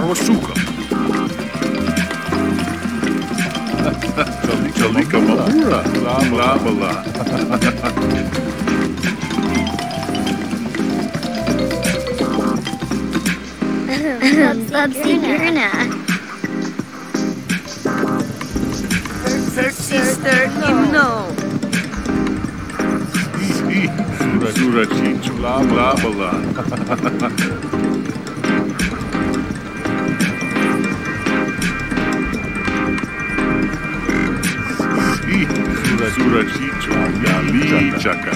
Marosuka. Chalika Mamura. Labala. Bubsy Gurna. Third sister, no. Surachichu. Labala. Surachichu. Yali Chaka.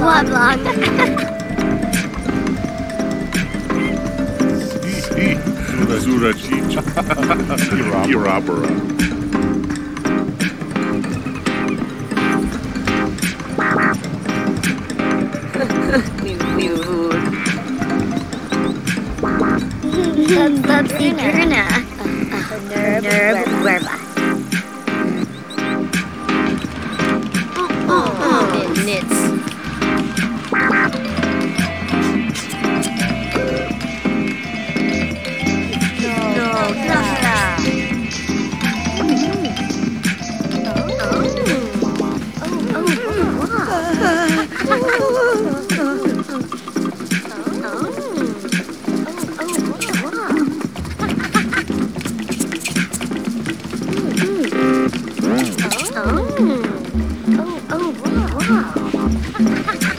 Wablong. Surachichu. Ha ha ha!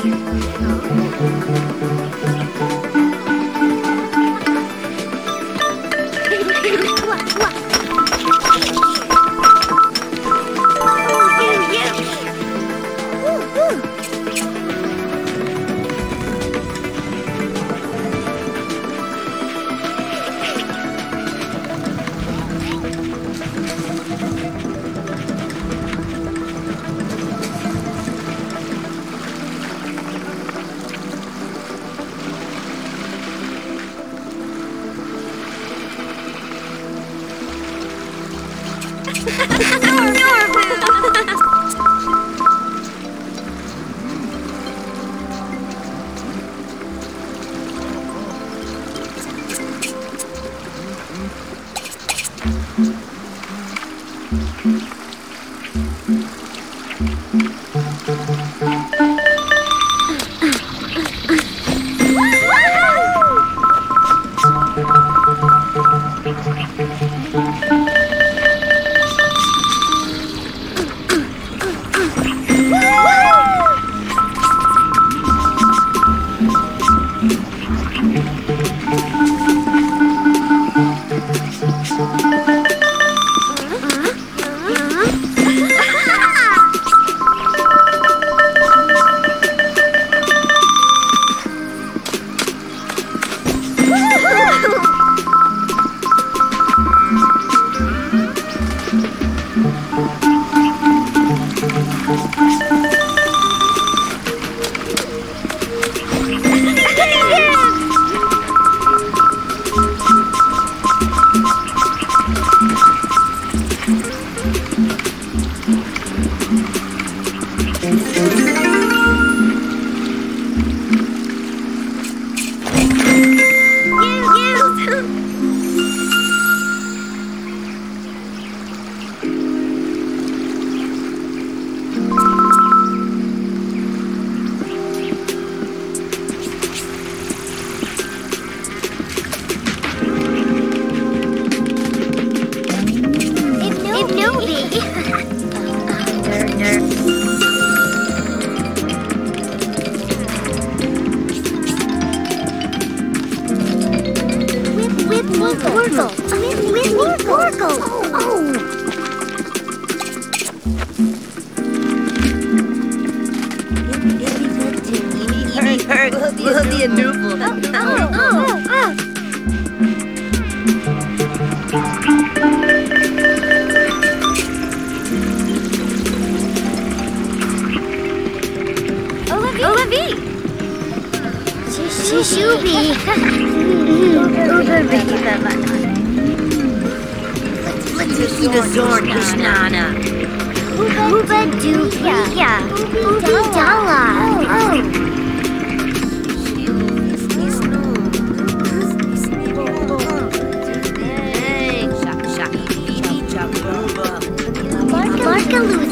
Thank you.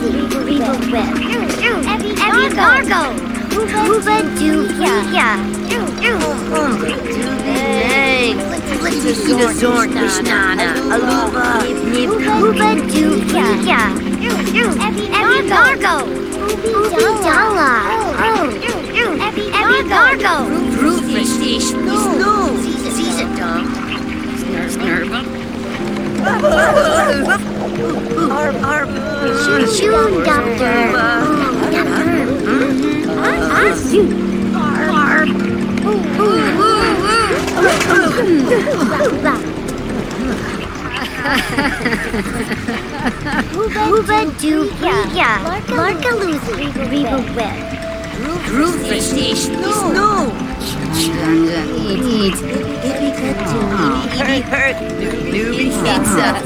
Reba Web! Evie Gargo! Uba Dubia! Ida Zorn Krishnana. Aluba. Uba Duka. Evie Gargo. Ubi Dala. Evie Gargo. Roof Prestige. Snow. Season Tom. Snurba. Shoe Doctor. Uba Duka. Larka Luzi. Reba Web. Roof Prestige. Snow. Eat. Hurt, hurt. Newbie pizza.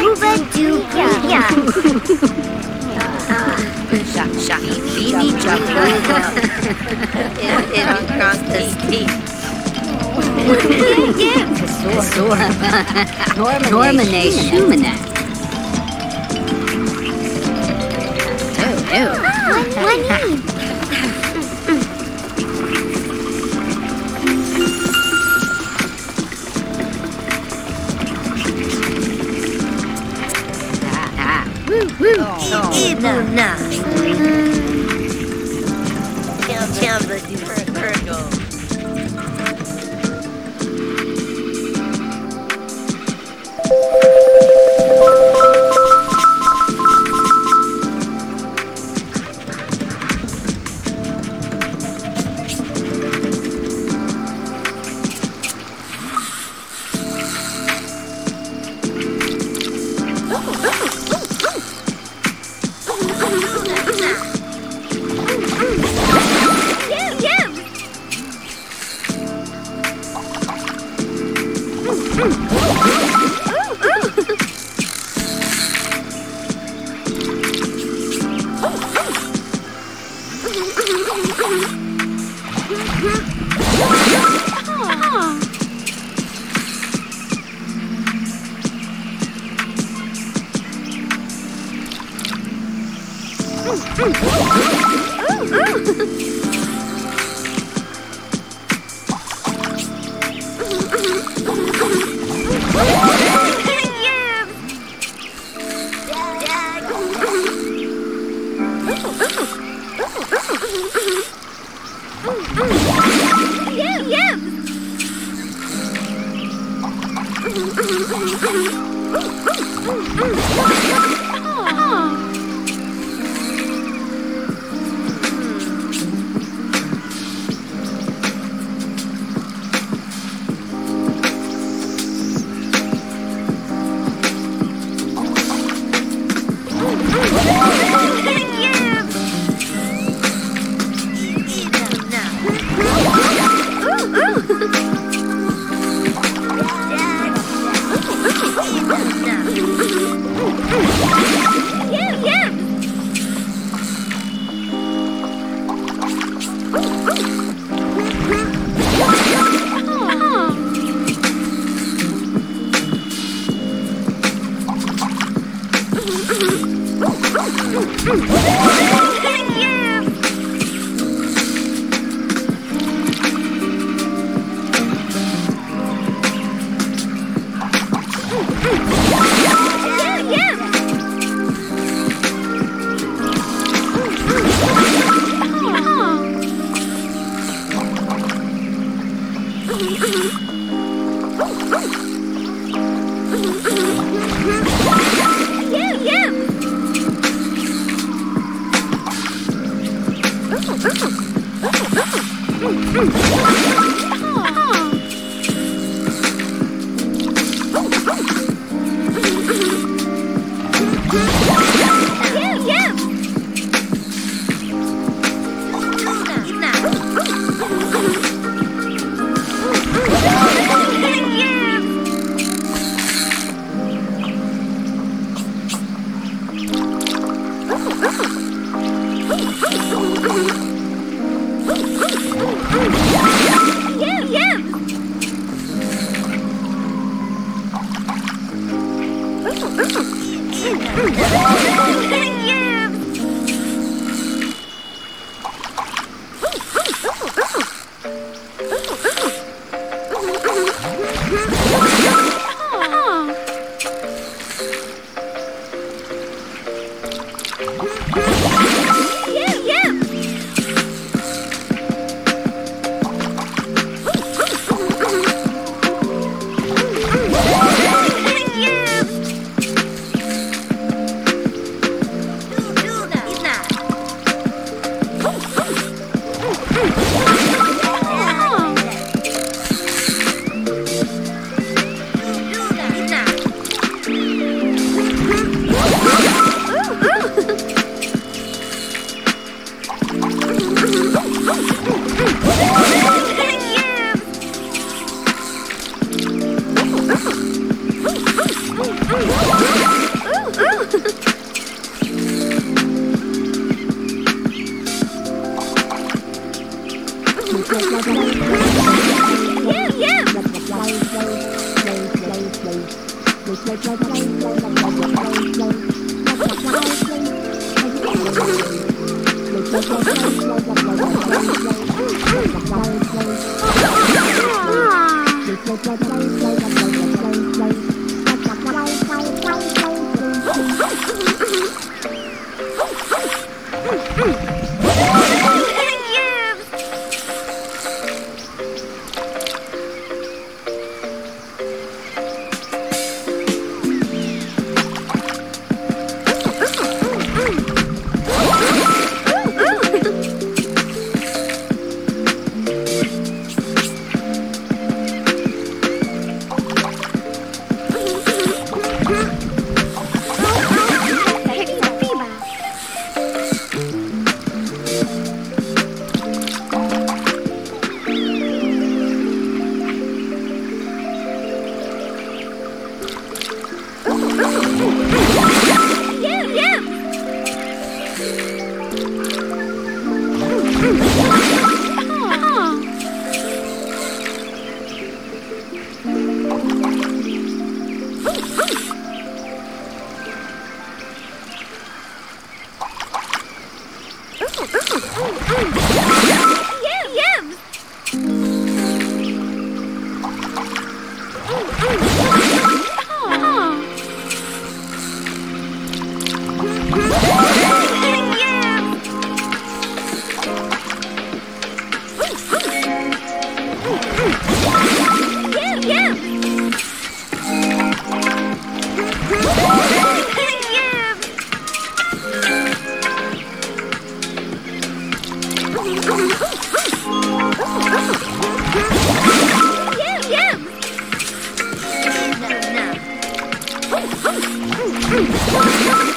Uba Duka. Shak, shak. Bibi chocolate. It, across the street. Normanate Shumanet. Oh, oh. Wani. Woo. Ibuna. Chamba Hum, hum. Luna.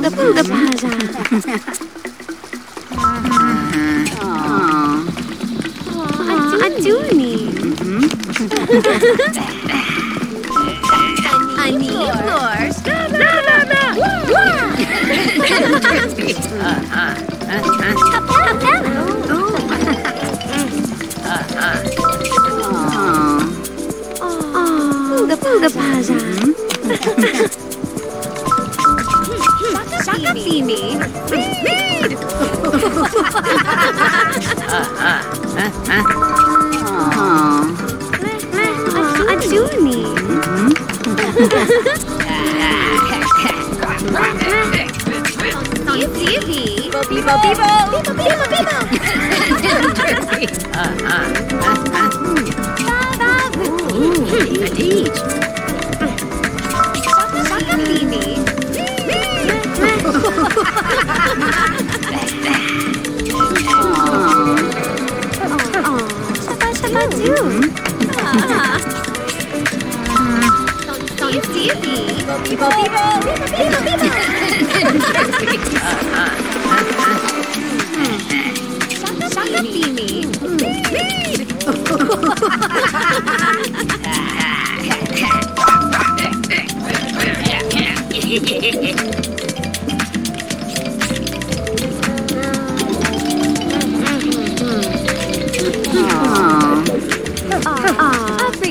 the, the plaza. Oh, Aduni. I need yours. No, no, no, no. Capella. Oh. Oh. The, the plaza. Aduni. Stevie. Bibo, bibo, bibo. Bibo, bibo, bibo. Shaka Bibo, bibo. Bibo, bibo. Shaka Fimi.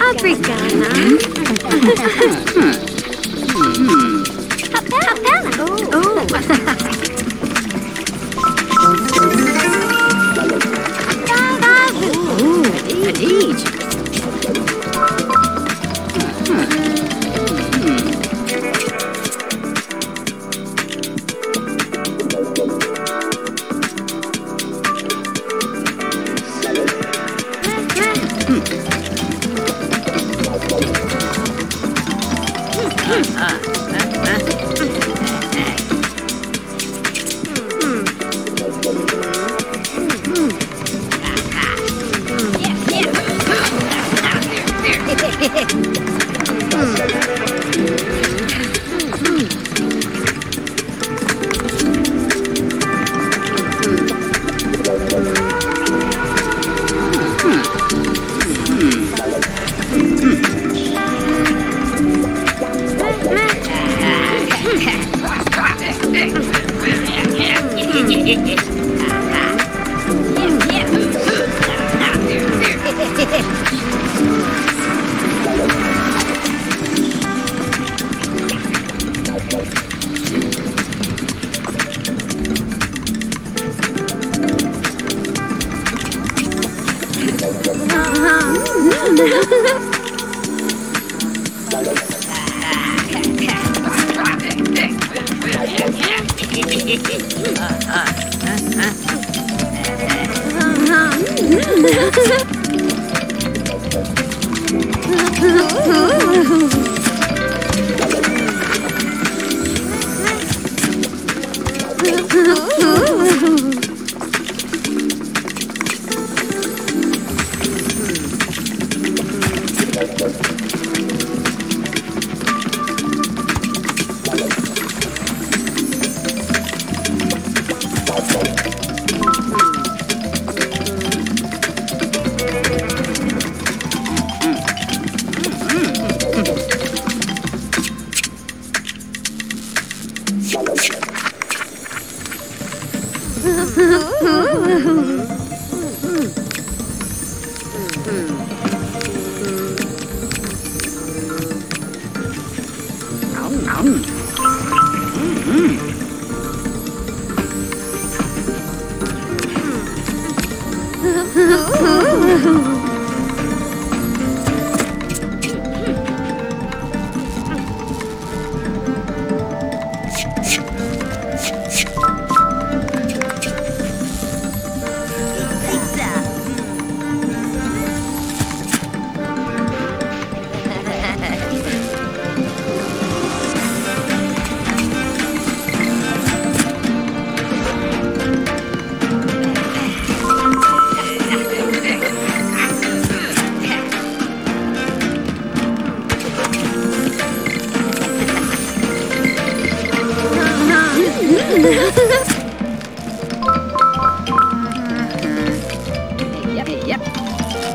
Africana.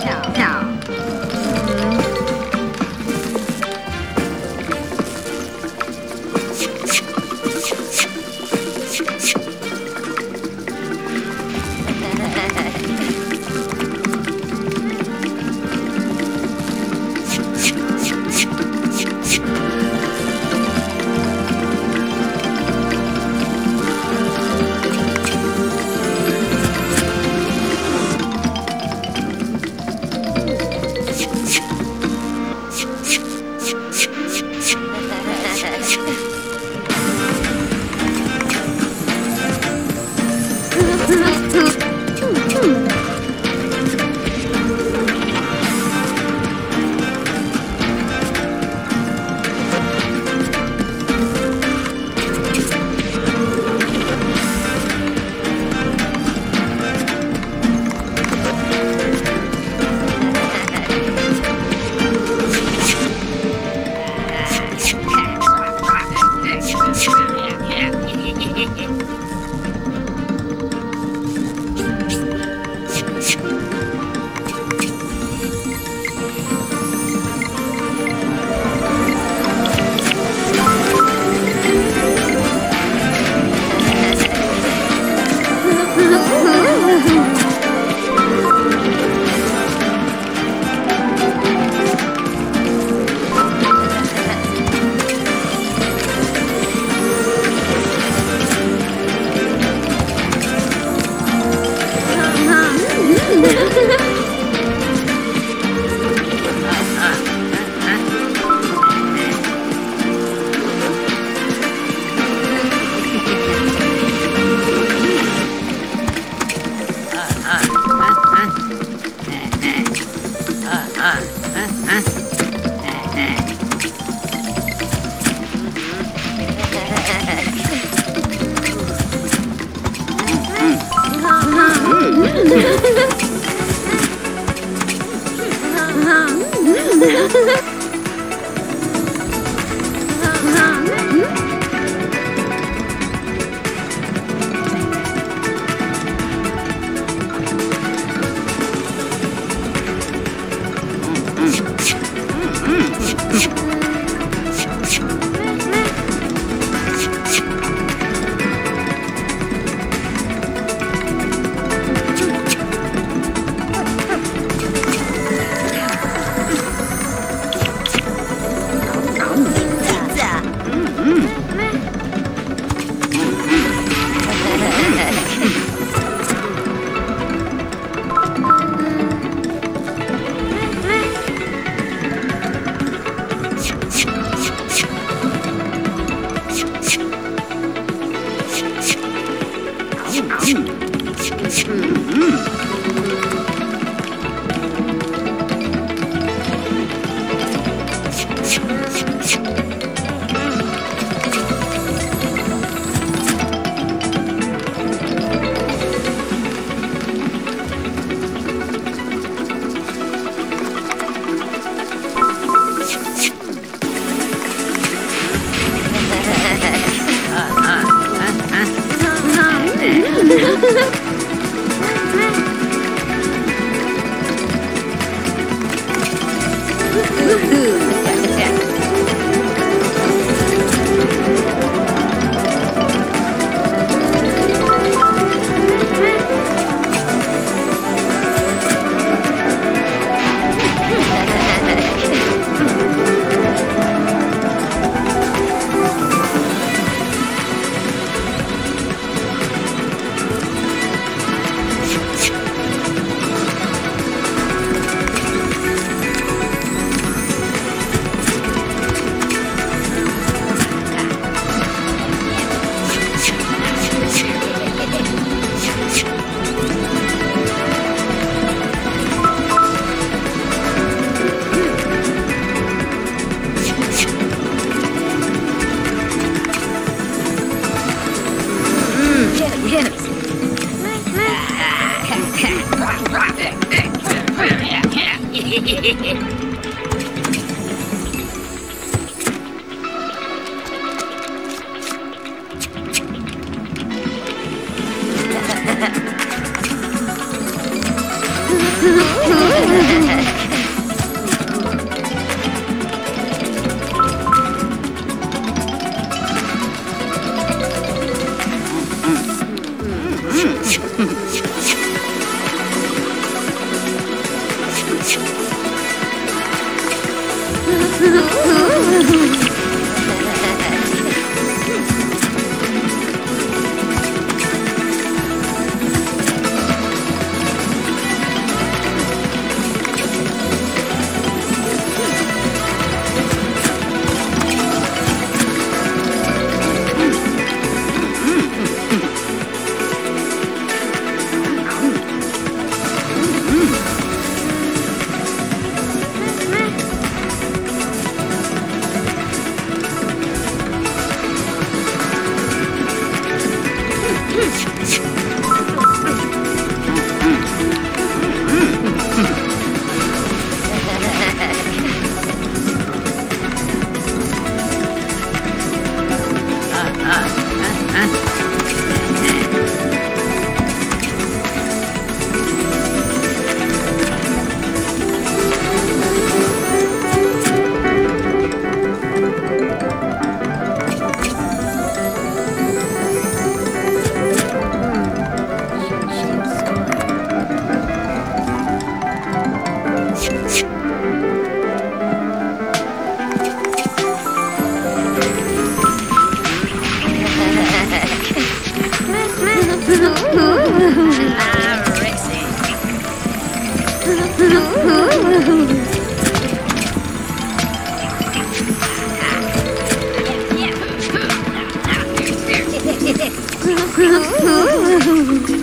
想想 Mm-hmm. Uhum.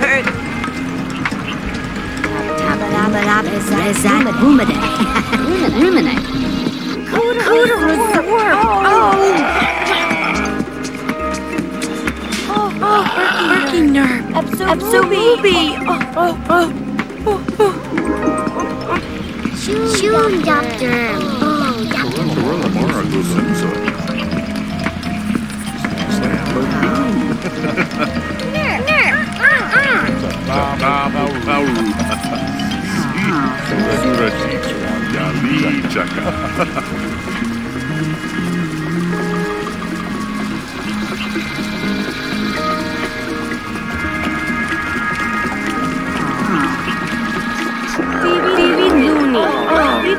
Hurt. Ruminate. Oh. Oh, working nerve. Absolutely. Oh, oh, oh. oh. Shoe doctor. Oh, doctor. Gorilla Mara goes inside. Tauru. Sura Chichu. Yali Chaka.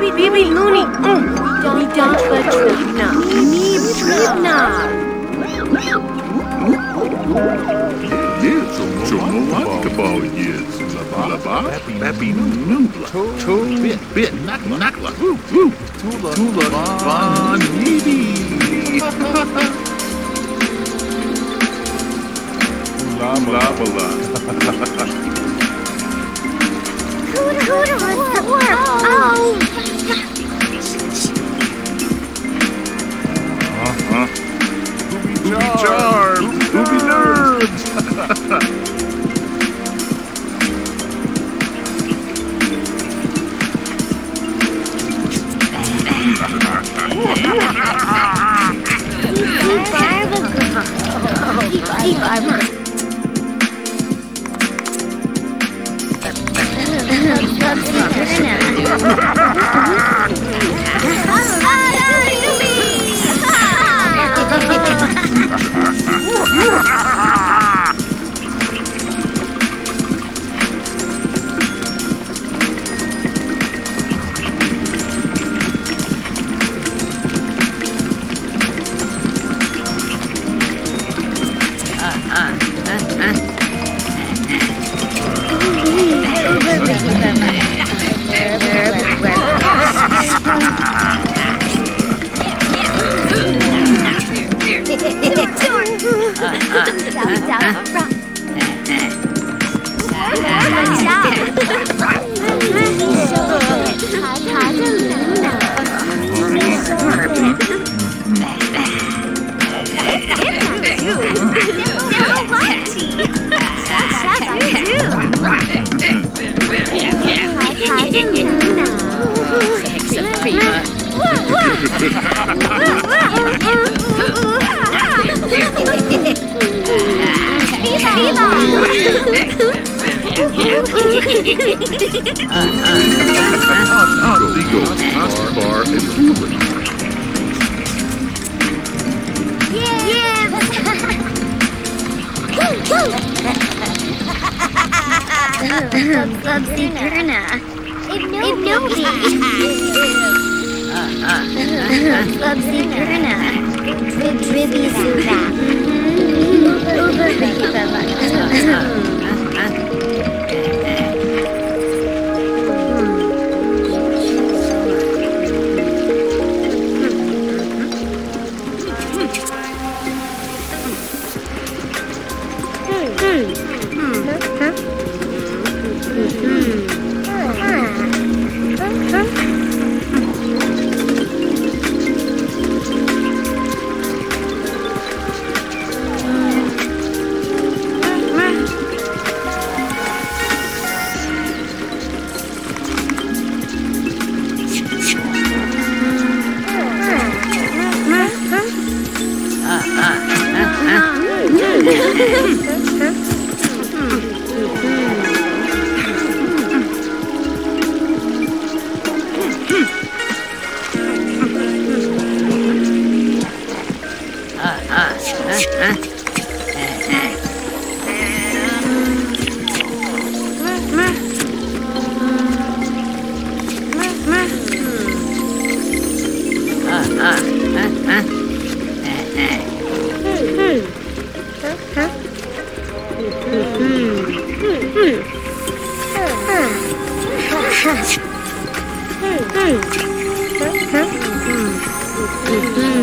Bibi Bibi Looney. Oh, we don't but Tripna. Me Tripna. Yes, Chumawakabal yes. Laba. Happy Noodla. Toe bit. Nakla. Woo. Tula. Tula. Von Needy. La la la. Cooter Resort. Oh. Uh-huh. Booby charms. Booby nerds. Bubsy Perna. Ibnobi. Perna. Ribby Suda. Good.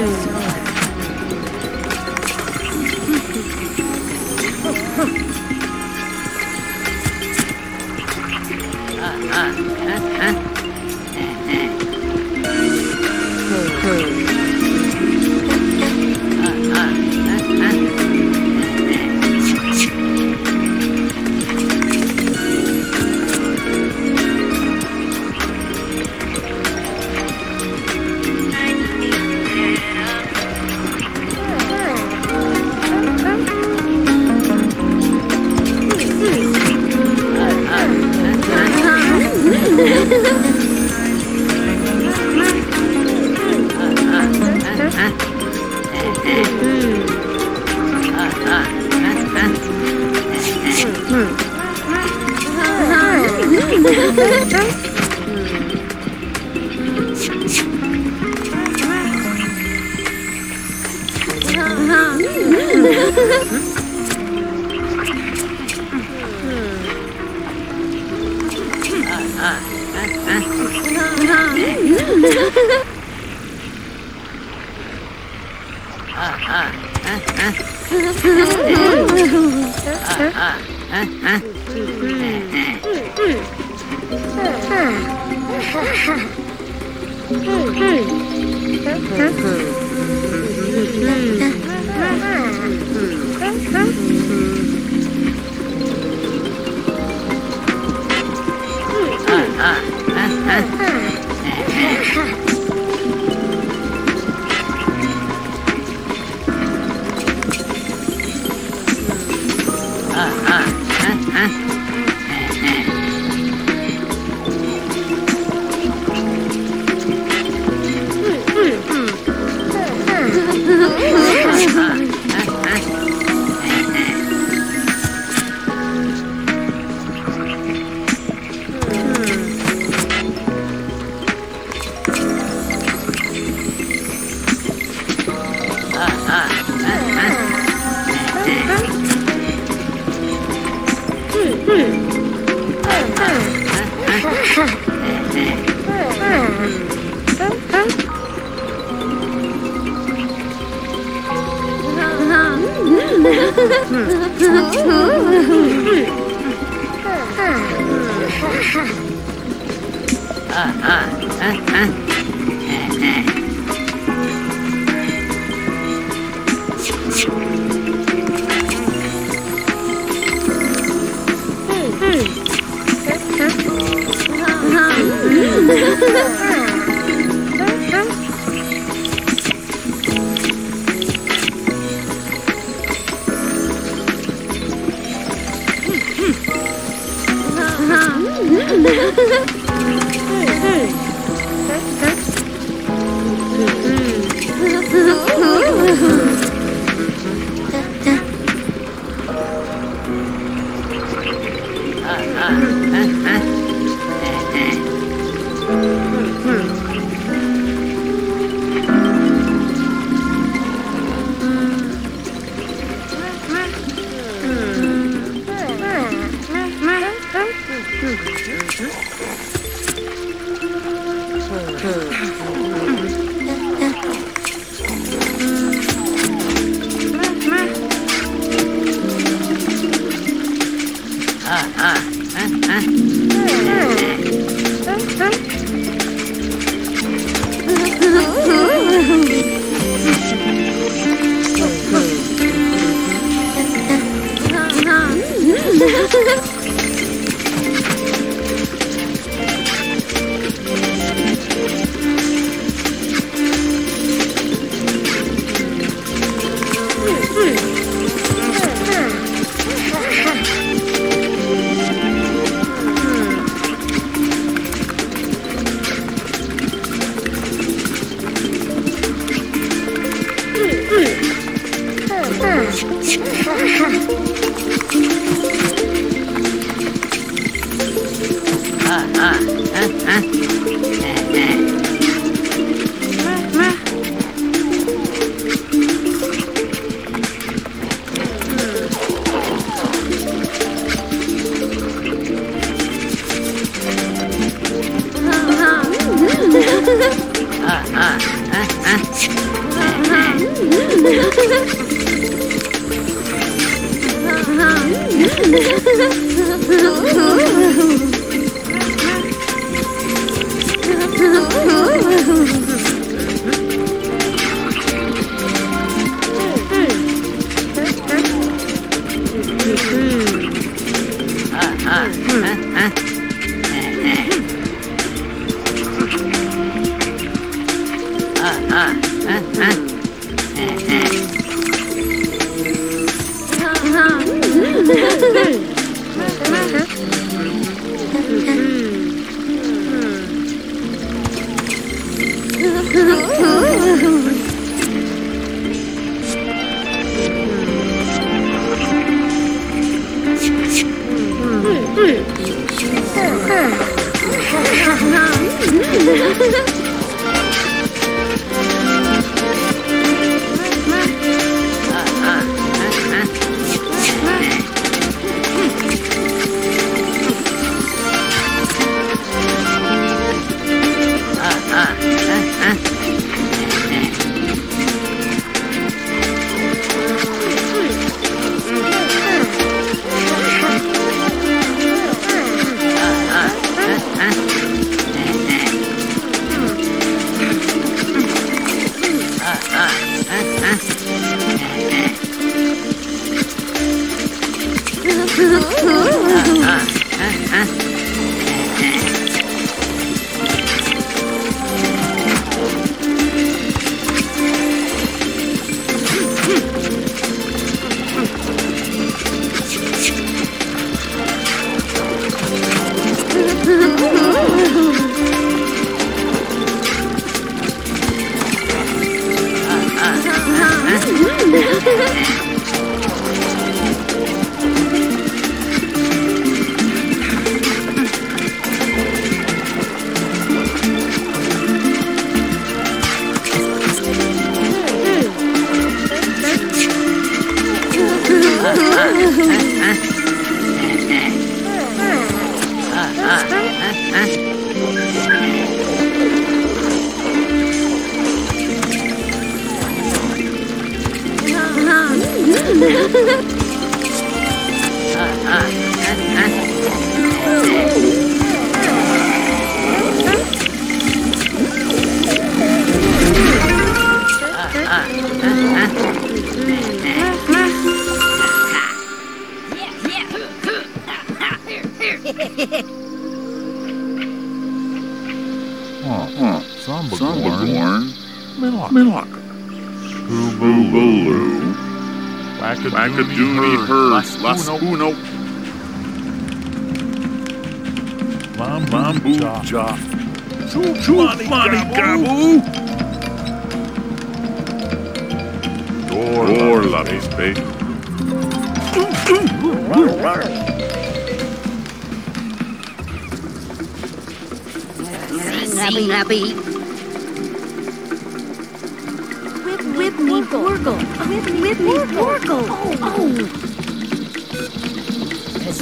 Borgle. Whip, whip me, Borgle.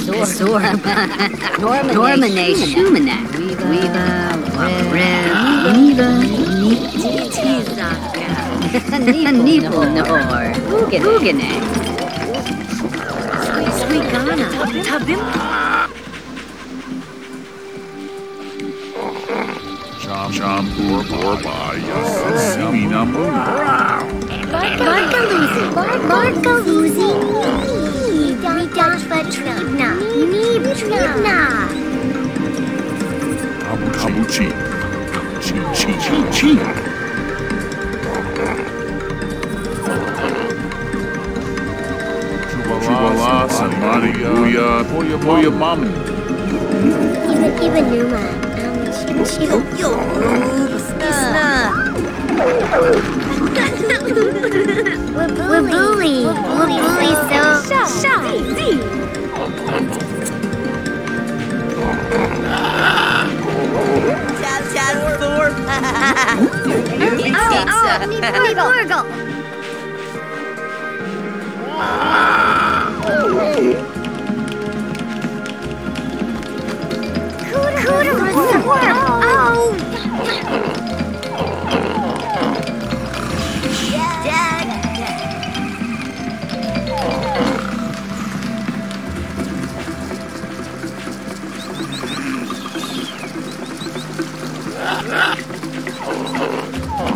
Oh, Azor. Norman. Norman Shumanak. Weeva. Waparem. Neva. Tizaka. Nibelnor. Hugane. Squigana. Tabim. Sham Sham Bor Bor Ba Yasimi Namu. Markaluzi. Markaluzi. Vidashva Tribna. Nib Tribna. Kabuchi. Chi Chi Chi Chi. Chubala Samari Buya Buya Mamu. Even even Numa. Um, Shiva. Yo. We're bully. We're bully so... Shy. Shy. Chad, Oh, oh,